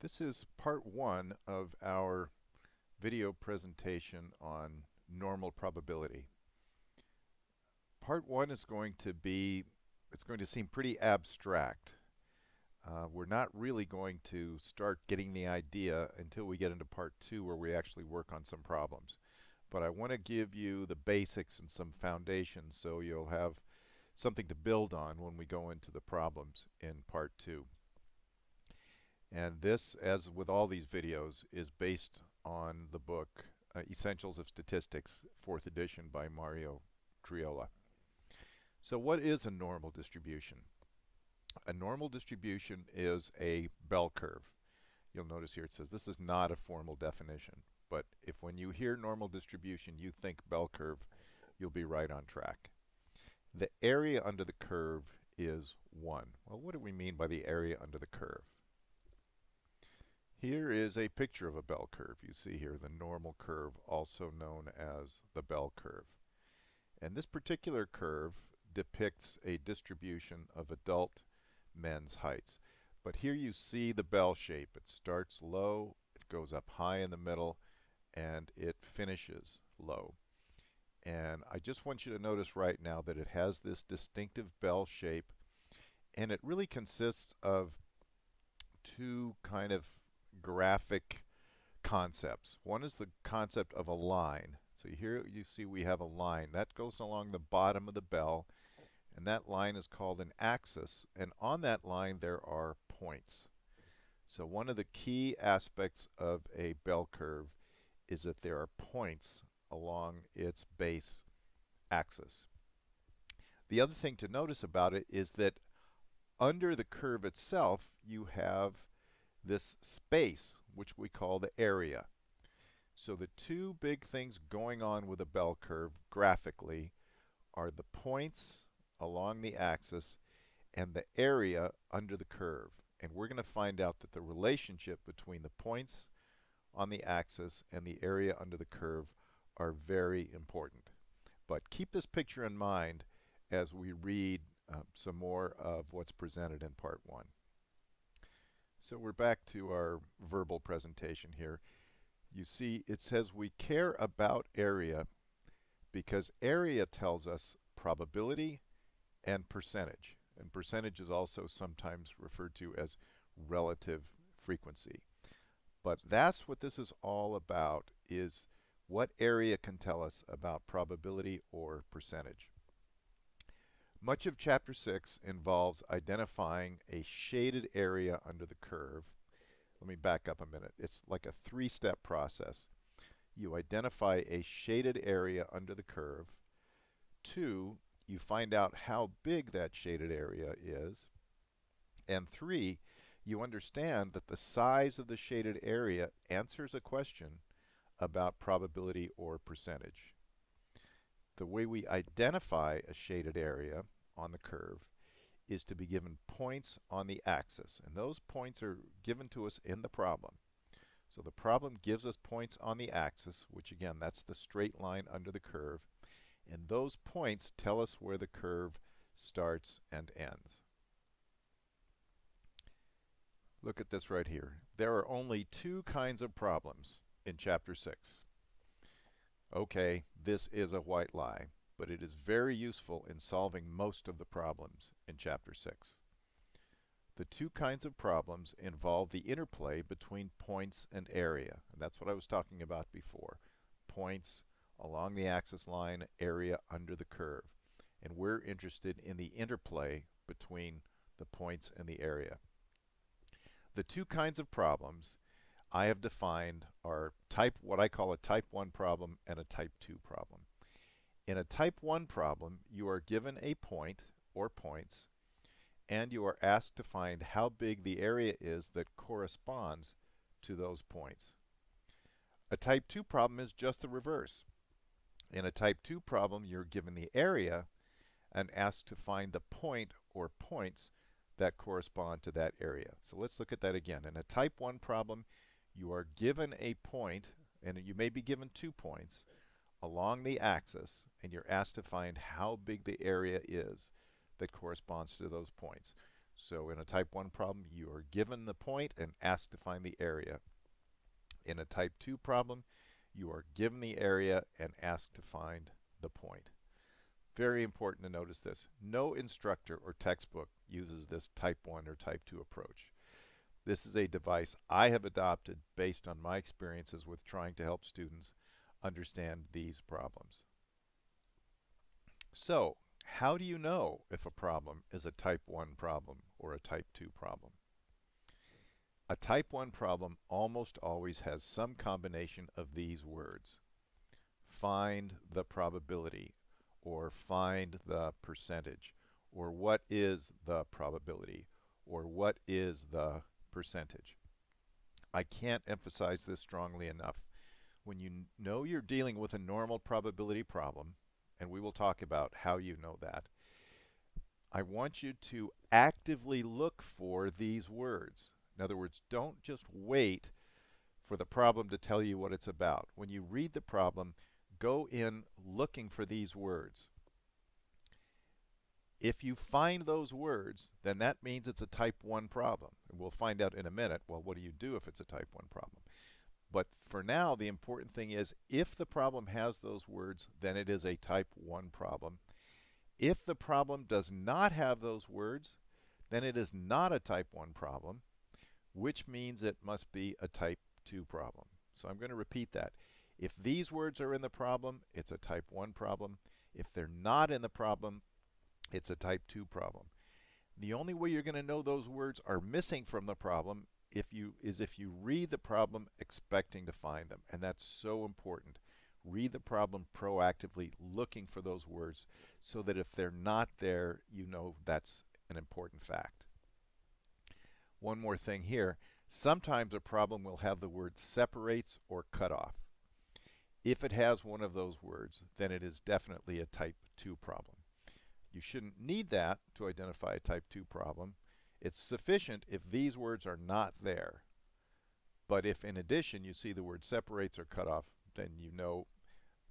This is part one of our video presentation on normal probability. Part one is going to be, it's going to seem pretty abstract. Uh, we're not really going to start getting the idea until we get into part two where we actually work on some problems. But I want to give you the basics and some foundations so you'll have something to build on when we go into the problems in part two. And this, as with all these videos, is based on the book uh, Essentials of Statistics, 4th edition by Mario Triola. So what is a normal distribution? A normal distribution is a bell curve. You'll notice here it says this is not a formal definition, but if when you hear normal distribution you think bell curve, you'll be right on track. The area under the curve is 1. Well, what do we mean by the area under the curve? Here is a picture of a bell curve. You see here the normal curve, also known as the bell curve. And this particular curve depicts a distribution of adult men's heights. But here you see the bell shape. It starts low, it goes up high in the middle, and it finishes low. And I just want you to notice right now that it has this distinctive bell shape, and it really consists of two kind of graphic concepts. One is the concept of a line. So here you see we have a line. That goes along the bottom of the bell, and that line is called an axis. And on that line there are points. So one of the key aspects of a bell curve is that there are points along its base axis. The other thing to notice about it is that under the curve itself you have this space, which we call the area. So the two big things going on with a bell curve graphically are the points along the axis and the area under the curve. And we're going to find out that the relationship between the points on the axis and the area under the curve are very important. But keep this picture in mind as we read uh, some more of what's presented in part one. So we're back to our verbal presentation here. You see it says we care about area because area tells us probability and percentage. And percentage is also sometimes referred to as relative frequency. But that's what this is all about is what area can tell us about probability or percentage. Much of Chapter 6 involves identifying a shaded area under the curve. Let me back up a minute. It's like a three-step process. You identify a shaded area under the curve. Two, you find out how big that shaded area is. And three, you understand that the size of the shaded area answers a question about probability or percentage the way we identify a shaded area on the curve is to be given points on the axis. And those points are given to us in the problem. So the problem gives us points on the axis, which again, that's the straight line under the curve. And those points tell us where the curve starts and ends. Look at this right here. There are only two kinds of problems in Chapter 6. Okay, this is a white lie, but it is very useful in solving most of the problems in Chapter 6. The two kinds of problems involve the interplay between points and area, and that's what I was talking about before. Points along the axis line, area under the curve. And we're interested in the interplay between the points and the area. The two kinds of problems I have defined are type what I call a type 1 problem and a type 2 problem. In a type 1 problem, you are given a point or points and you are asked to find how big the area is that corresponds to those points. A type 2 problem is just the reverse. In a type 2 problem, you're given the area and asked to find the point or points that correspond to that area. So let's look at that again. In a type 1 problem, you are given a point, and you may be given two points, along the axis, and you're asked to find how big the area is that corresponds to those points. So in a type 1 problem, you are given the point and asked to find the area. In a type 2 problem, you are given the area and asked to find the point. Very important to notice this. No instructor or textbook uses this type 1 or type 2 approach. This is a device I have adopted based on my experiences with trying to help students understand these problems. So, how do you know if a problem is a type 1 problem or a type 2 problem? A type 1 problem almost always has some combination of these words. Find the probability, or find the percentage, or what is the probability, or what is the percentage. I can't emphasize this strongly enough. When you know you're dealing with a normal probability problem, and we will talk about how you know that. I want you to actively look for these words. In other words, don't just wait for the problem to tell you what it's about. When you read the problem, go in looking for these words. If you find those words, then that means it's a type 1 problem. We'll find out in a minute, well, what do you do if it's a type 1 problem? But for now, the important thing is if the problem has those words, then it is a type 1 problem. If the problem does not have those words, then it is not a type 1 problem, which means it must be a type 2 problem. So I'm going to repeat that. If these words are in the problem, it's a type 1 problem. If they're not in the problem, it's a type 2 problem. The only way you're going to know those words are missing from the problem if you is if you read the problem expecting to find them and that's so important. Read the problem proactively looking for those words so that if they're not there you know that's an important fact. One more thing here. Sometimes a problem will have the word separates or cut off. If it has one of those words then it is definitely a type 2 problem you shouldn't need that to identify a type 2 problem it's sufficient if these words are not there. But if in addition you see the word separates or cut off, then you know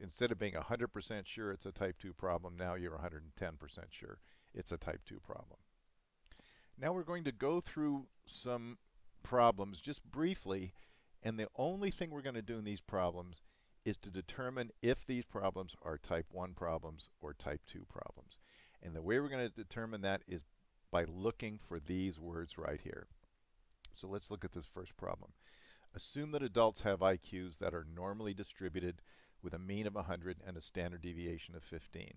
instead of being 100% sure it's a type 2 problem, now you're 110% sure it's a type 2 problem. Now we're going to go through some problems just briefly, and the only thing we're going to do in these problems is to determine if these problems are type 1 problems or type 2 problems. And the way we're going to determine that is by looking for these words right here. So let's look at this first problem. Assume that adults have IQs that are normally distributed with a mean of 100 and a standard deviation of 15.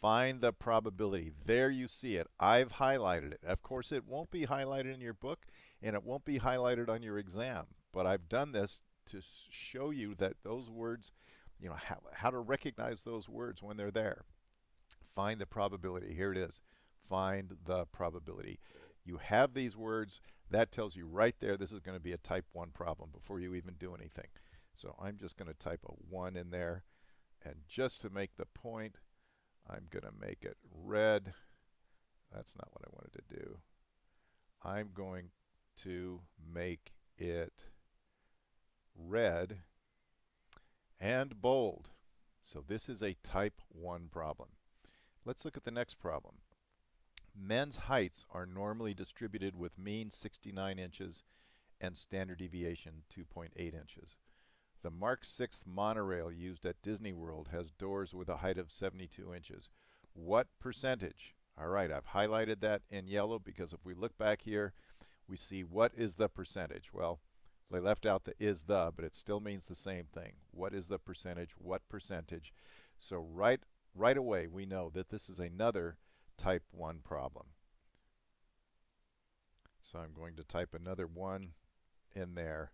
Find the probability. There you see it. I've highlighted it. Of course, it won't be highlighted in your book and it won't be highlighted on your exam, but I've done this to show you that those words, you know, how, how to recognize those words when they're there. Find the probability. Here it is find the probability. You have these words, that tells you right there this is going to be a type 1 problem before you even do anything. So I'm just going to type a 1 in there, and just to make the point, I'm going to make it red. That's not what I wanted to do. I'm going to make it red and bold. So this is a type 1 problem. Let's look at the next problem. Men's heights are normally distributed with mean 69 inches and standard deviation 2.8 inches. The Mark 6th monorail used at Disney World has doors with a height of 72 inches. What percentage? All right, I've highlighted that in yellow because if we look back here, we see what is the percentage. Well, they left out the is the, but it still means the same thing. What is the percentage? What percentage? So right, right away, we know that this is another type 1 problem. So I'm going to type another 1 in there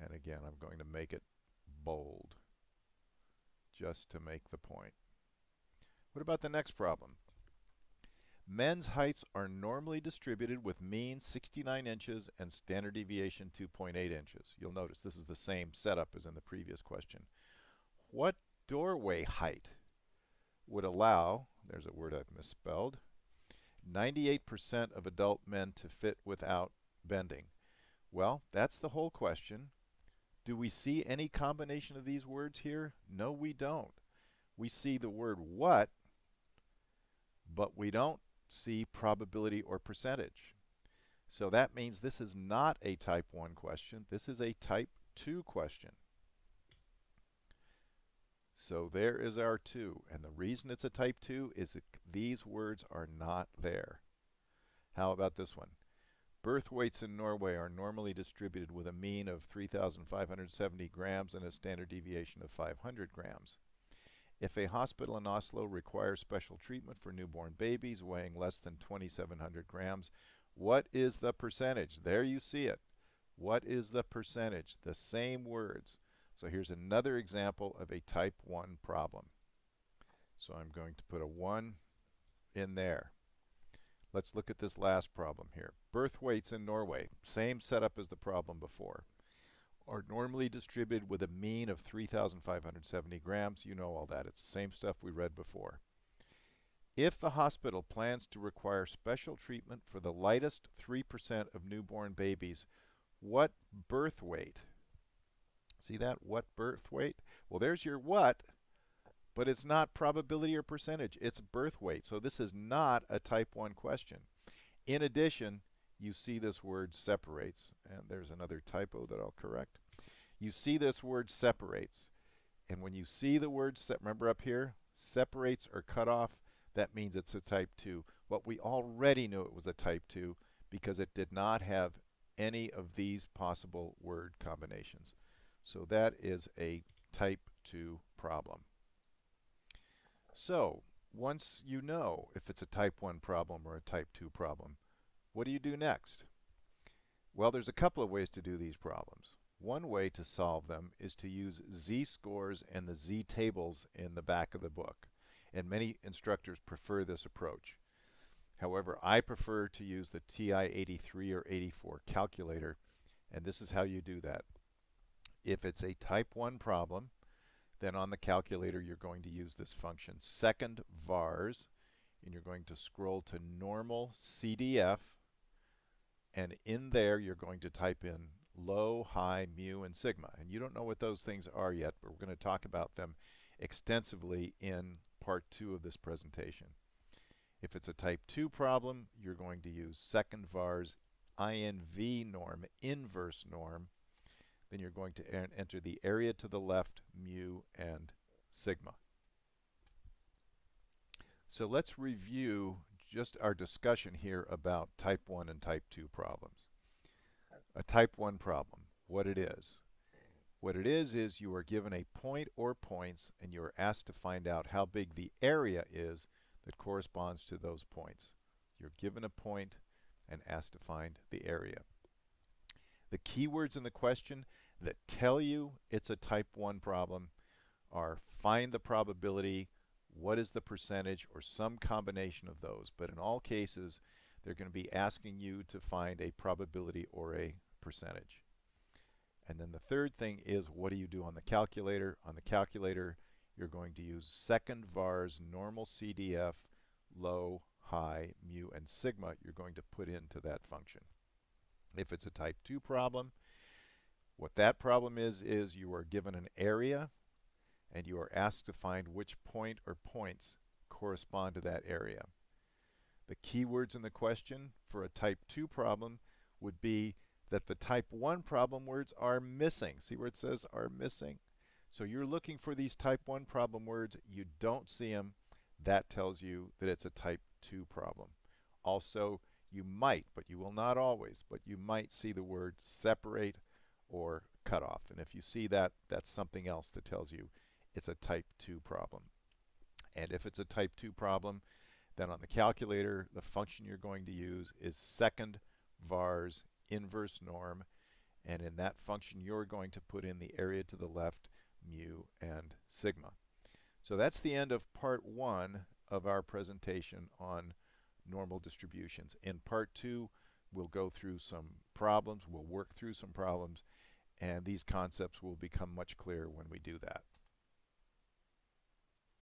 and again I'm going to make it bold just to make the point. What about the next problem? Men's heights are normally distributed with mean 69 inches and standard deviation 2.8 inches. You'll notice this is the same setup as in the previous question. What doorway height would allow, there's a word I've misspelled, 98% of adult men to fit without bending. Well, that's the whole question. Do we see any combination of these words here? No, we don't. We see the word what, but we don't see probability or percentage. So that means this is not a type 1 question. This is a type 2 question. So there is our 2. And the reason it's a type 2 is these words are not there. How about this one? Birth weights in Norway are normally distributed with a mean of 3,570 grams and a standard deviation of 500 grams. If a hospital in Oslo requires special treatment for newborn babies weighing less than 2,700 grams, what is the percentage? There you see it. What is the percentage? The same words. So here's another example of a type 1 problem. So I'm going to put a 1 in there. Let's look at this last problem here. Birth weights in Norway, same setup as the problem before, are normally distributed with a mean of 3,570 grams. You know all that. It's the same stuff we read before. If the hospital plans to require special treatment for the lightest 3% of newborn babies, what birth weight? See that? What birth weight? Well, there's your what but it's not probability or percentage, it's birth weight. So this is not a type 1 question. In addition, you see this word separates, and there's another typo that I'll correct. You see this word separates, and when you see the word, remember up here, separates or cut off, that means it's a type 2. But we already knew it was a type 2 because it did not have any of these possible word combinations. So that is a type 2 problem. So, once you know if it's a type 1 problem or a type 2 problem, what do you do next? Well, there's a couple of ways to do these problems. One way to solve them is to use z-scores and the z-tables in the back of the book. And many instructors prefer this approach. However, I prefer to use the TI-83 or 84 calculator, and this is how you do that. If it's a type 1 problem, then on the calculator, you're going to use this function, second vars, and you're going to scroll to normal CDF, and in there, you're going to type in low, high, mu, and sigma. And you don't know what those things are yet, but we're going to talk about them extensively in part two of this presentation. If it's a type 2 problem, you're going to use second vars INV norm, inverse norm, then you're going to enter the area to the left, mu, and sigma. So let's review just our discussion here about type 1 and type 2 problems. A type 1 problem, what it is. What it is is you are given a point or points and you are asked to find out how big the area is that corresponds to those points. You're given a point and asked to find the area. The keywords in the question that tell you it's a type 1 problem are find the probability, what is the percentage, or some combination of those. But in all cases, they're going to be asking you to find a probability or a percentage. And then the third thing is what do you do on the calculator? On the calculator, you're going to use second VARS, normal CDF, low, high, mu, and sigma you're going to put into that function. If it's a type 2 problem, what that problem is, is you are given an area and you are asked to find which point or points correspond to that area. The keywords in the question for a type 2 problem would be that the type 1 problem words are missing. See where it says are missing? So you're looking for these type 1 problem words, you don't see them, that tells you that it's a type 2 problem. Also, you might, but you will not always, but you might see the word separate or cutoff. And if you see that, that's something else that tells you it's a type 2 problem. And if it's a type 2 problem, then on the calculator, the function you're going to use is second vars inverse norm. And in that function, you're going to put in the area to the left, mu, and sigma. So that's the end of part one of our presentation on normal distributions. In part two, we'll go through some problems, we'll work through some problems, and these concepts will become much clearer when we do that.